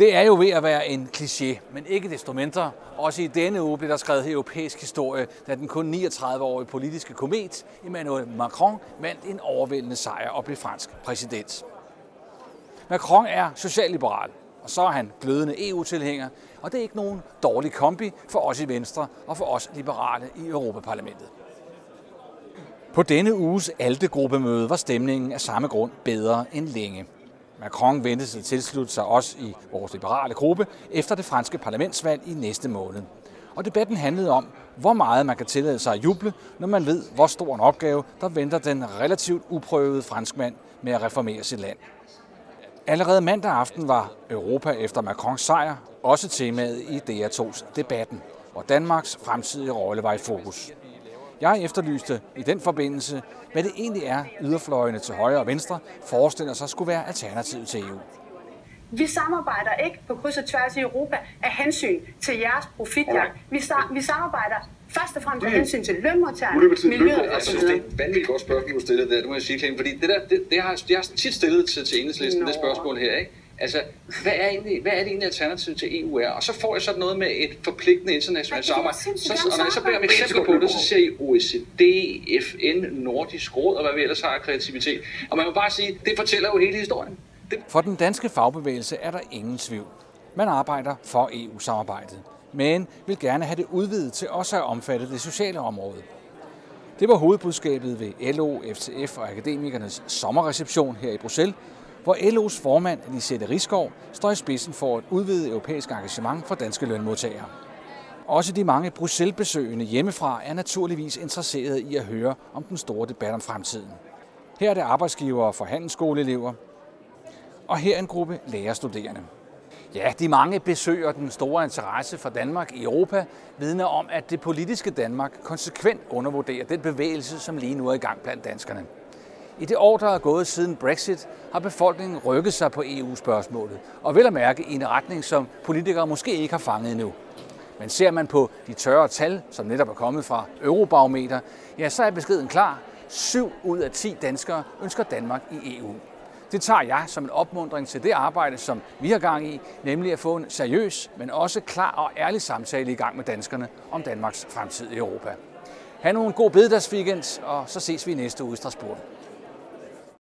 Det er jo ved at være en kliché, men ikke desto mindre. Også i denne uge blev der skrevet europæisk historie, da den kun 39-årige politiske komet Emmanuel Macron vandt en overvældende sejr og blev fransk præsident. Macron er socialliberal, og så er han glødende EU-tilhænger, og det er ikke nogen dårlig kombi for os i Venstre og for os liberale i Europaparlamentet. På denne uges altegruppemøde var stemningen af samme grund bedre end længe. Macron ventes at tilslutte sig også i vores liberale gruppe efter det franske parlamentsvalg i næste måned. Og debatten handlede om, hvor meget man kan tillade sig at juble, når man ved, hvor stor en opgave, der venter den relativt uprøvede franskmand med at reformere sit land. Allerede mandag aften var Europa efter Macrons sejr også temaet i DR2's debatten, hvor Danmarks fremtidige rolle var i fokus. Jeg efterlyste i den forbindelse, hvad det egentlig er, yderfløjene til højre og venstre forestiller sig skulle være alternativet til EU. Vi samarbejder ikke på kryds og tværs i Europa af hensyn til jeres profitjagt. Vi, sa- vi samarbejder først og fremmest af hensyn til lønmodtagerne, miljøet Jeg og så synes, det er et vanvittigt godt spørgsmål, du stillede der, det må jeg sige, Clemen, fordi det, der, det, det, har, det har tit stillet til, til enhedslisten, Nå. det spørgsmål her, ikke? Altså, hvad er, egentlig, hvad er det egentlig alternativ til EU er? Og så får jeg sådan noget med et forpligtende internationalt samarbejde. Så, og når jeg så beder om eksempler på det, så siger I OECD, FN, Nordisk Råd og hvad vi ellers har af kreativitet. Og man må bare sige, det fortæller jo hele historien. Det, For den danske fagbevægelse er der ingen tvivl. Man arbejder for EU-samarbejdet, men vil gerne have det udvidet til også at omfatte det sociale område. Det var hovedbudskabet ved LO, FTF og Akademikernes sommerreception her i Bruxelles, hvor LO's formand Lisette Riskov står i spidsen for et udvidet europæisk engagement for danske lønmodtagere. Også de mange Bruxelles-besøgende hjemmefra er naturligvis interesserede i at høre om den store debat om fremtiden. Her er det arbejdsgivere for handelsskoleelever, og her en gruppe lærerstuderende. Ja, de mange besøger den store interesse for Danmark i Europa vidner om, at det politiske Danmark konsekvent undervurderer den bevægelse, som lige nu er i gang blandt danskerne. I det år, der er gået siden Brexit, har befolkningen rykket sig på EU-spørgsmålet, og vil at mærke i en retning, som politikere måske ikke har fanget endnu. Men ser man på de tørre tal, som netop er kommet fra Eurobarometer, ja, så er beskeden klar. 7 ud af 10 danskere ønsker Danmark i EU. Det tager jeg som en opmundring til det arbejde, som vi har gang i, nemlig at få en seriøs, men også klar og ærlig samtale i gang med danskerne om Danmarks fremtid i Europa. Ha' nu en god bededagsweekend, og så ses vi i næste uge i Strasbourg.